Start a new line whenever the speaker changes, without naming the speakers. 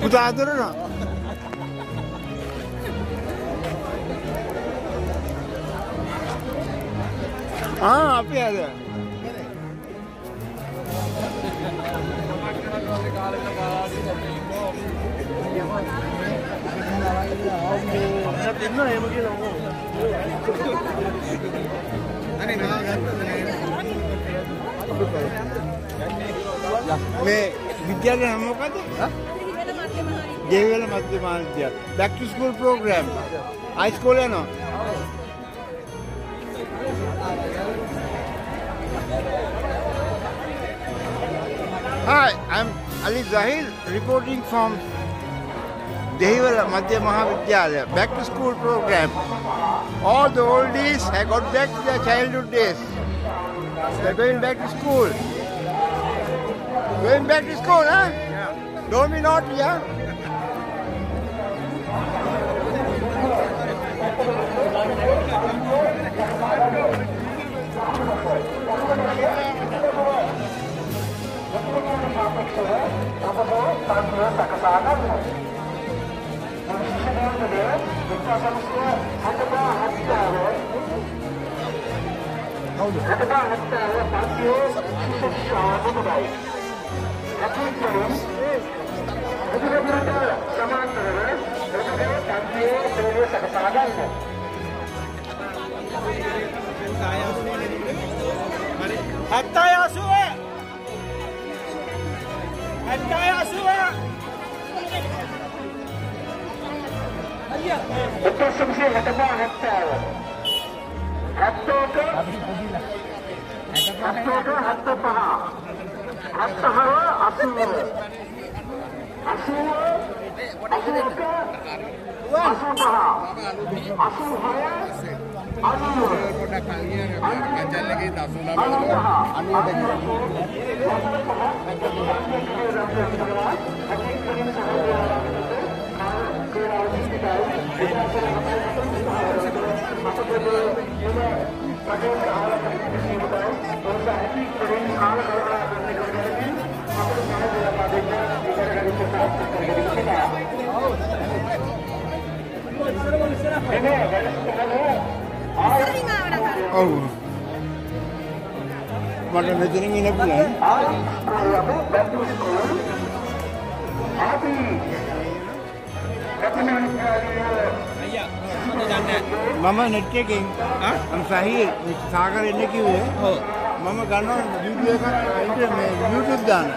පුතා අදරනවා ආ අපි අද. දෙන්න එහෙම කියලා අනේ මේ විද්‍යාලය නම මොකද? දෙවිවල මධ්‍ය මහාවිද්‍යාල. back to school program. high school යනවා. Hi, I'm Ali Zahir reporting from Dehiwala Madhya Mahavidyalaya, back to school program. All the oldies have got back to their childhood days. They're going back to school. Going back to school, huh? Yeah. Don't be naughty, huh?
Hatta ya suwe! Hatta
ya suwe! Hatta ya suwe Hukutumsi hatama hattawa. Hattoka hattoka hattapaha. Hattahara asuwa. Asuwa asuka asupaha.
Asuhaya anuwa. Anuwa. Anuwa.
Anuwa. මට මෙතනින් ඉන්න පුළුවන්. මම net එකෙන් මම සහීර් සාගර එන්න කිව්වේ. ඔව්. මම ගන්නවා වීඩියෝ එකක් ඉන්ටර් මේ YouTube දාන්න.